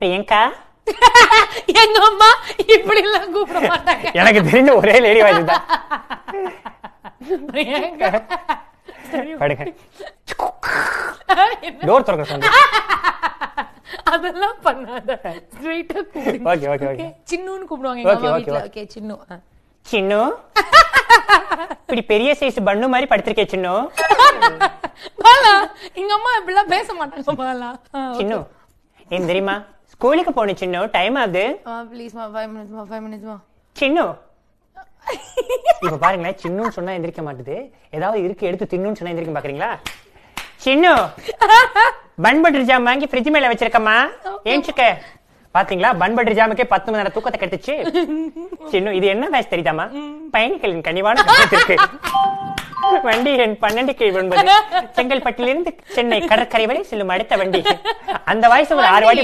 பிரியங்கா எங்க அம்மா இப்படி எல்லாம் கூப்பிட மாட்டாங்க. எனக்கு தெரிஞ்ச ஒரே லேடி வாய்ஸ் தான். பிரியங்கா. படுங்க? டோர் திறக்க சொன்ன. அதெல்லாம் பண்ணாத. ஸ்ட்ரைட்டா கூப்பிடுங்க. ஓகே ஓகே ஓகே சின்னுன்னு கூப்பிடுவாங்க எங்க அம்மா வீட்ல. ஓகே சின்னு. சின்னு? இப்படி பெரிய சைஸ் பண்ணு மாதிரி படுத்திருக்கே சின்னு. பாலா எங்க அம்மா இப்படிலாம் பேச மாட்டாங்க பாலா. சின்னு. ஏன் தெரியுமா? ஸ்கூலுக்கு போன சின்னு டைம் ஆகுது. ப்ளீஸ் மா ஃபைவ் மினிட்ஸ் மா ஃபைவ் மினிட்ஸ் மா. சின்னு இப்ப பாருங்களேன் சின்னுன்னு சொன்னா எந்திரிக்க மாட்டுது. ஏதாவது இருக்கு எடுத்து தின்னுன்னு சொன்னா எந்திரிக்க பாக்குறீங்களா? சின்னு பன் பட்டர் ஜாம் வாங்கி ஃப்ரிட்ஜ் மேல வச்சிருக்கம்மா. ஏன்ச்சுக்க பாத்தீங்களா? பன் பட்டர் ஜாமுக்கே பத்து மணி நேரம் தூக்கத்தை கெடுத்துச்சு. சின்னு இது என்ன மேட்ச் தெரியுதாமா பயணிகளின் கனிவான கட்டத்திற்கு வண்டி எண் பன்னெண்டு கீழ் ஒன்பது. செங்கல்பட்டிலிருந்து சென்னை கடற்கரை வரை செல்லும் அடுத்த வண்டி. அந்த வயசு ஒரு ஆறு வாட்டி